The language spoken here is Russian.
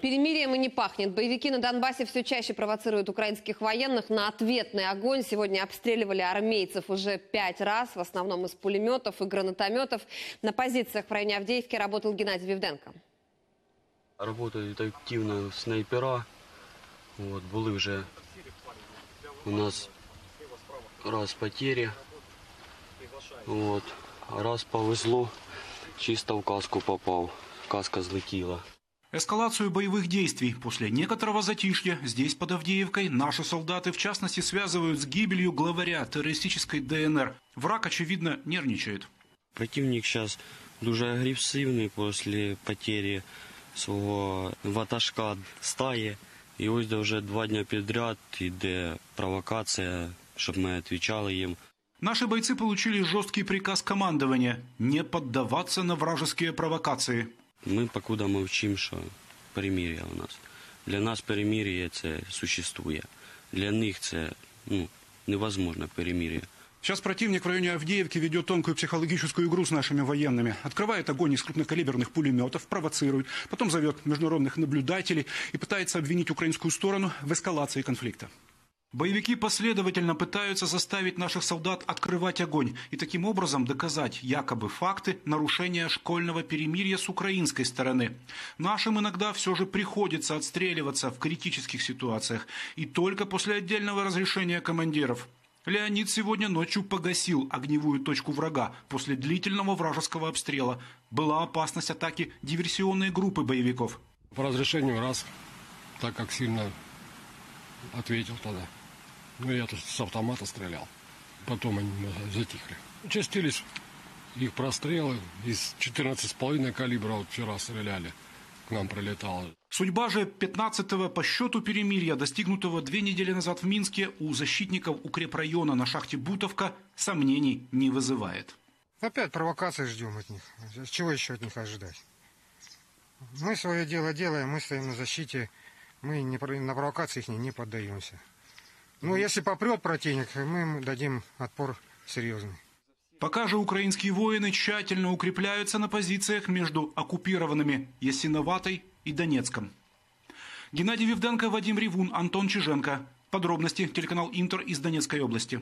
Перемирием и не пахнет. Боевики на Донбассе все чаще провоцируют украинских военных на ответный огонь. Сегодня обстреливали армейцев уже пять раз, в основном из пулеметов и гранатометов. На позициях в районе Авдеевки работал Геннадий Вивденко. Работають активно снайпера. От, були вже у нас раз потери. От, а раз повезло, чисто в каску попав. Каска злетіла. Эскалацию боевых действий после некоторого затишья здесь, под Авдеевкой, наши солдаты в частности связывают с гибелью главаря террористической ДНР. Враг, очевидно, нервничает. Противник зараз дуже агресивний після потери свого ватажка стаї. І ось де вже два дні підряд йде провокація, щоб ми відповідали їм. Наши бойцы получили жесткий приказ командования не поддаваться на вражеские провокации. Ми покуда мовчимо, що перемір'я у нас. Для нас перемір'я це существує. Для них це ну, невозможно перемір'я. Сейчас противник в районе Авдеевки ведет тонкую психологическую игру с нашими военными. Открывает огонь из крупнокалиберных пулеметов, провоцирует, потом зовет международных наблюдателей и пытается обвинить украинскую сторону в эскалации конфликта. Боевики последовательно пытаются заставить наших солдат открывать огонь и таким образом доказать якобы факты нарушения школьного перемирия с украинской стороны. Нашим иногда все же приходится отстреливаться в критических ситуациях и только после отдельного разрешения командиров. Леонид сегодня ночью погасил огневую точку врага после длительного вражеского обстрела. Была опасность атаки диверсионной группы боевиков. По разрешению раз, так как сильно ответил тогда. Ну, я тут с автомата стрелял. Потом они затихли. Участились их прострелы. Из 14,5 калибра вот вчера стреляли. К нам прилетало. Судьба же 15-го по счету перемирия, достигнутого две недели назад в Минске, у защитников укрепрайона на шахте Бутовка сомнений не вызывает. Опять провокации ждем от них. Чего еще от них ожидать? Мы свое дело делаем, мы стоим на защите, мы не, на провокации их не, не поддаемся. Ну, если попрет противник, мы ему дадим отпор серьезный. Пока же украинские воины тщательно укрепляются на позициях между оккупированными Ясиноватой и Донецком. Геннадий Вивденко, Вадим Ривун, Антон Чиженко. Подробности телеканал Интер из Донецкой области.